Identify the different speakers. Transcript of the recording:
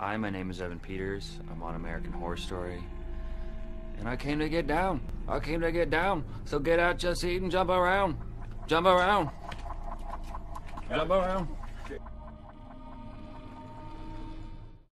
Speaker 1: Hi, my name is Evan Peters. I'm on American Horror Story. And I came to get down. I came to get down. So get out, just eat and jump around. Jump around. Jump around.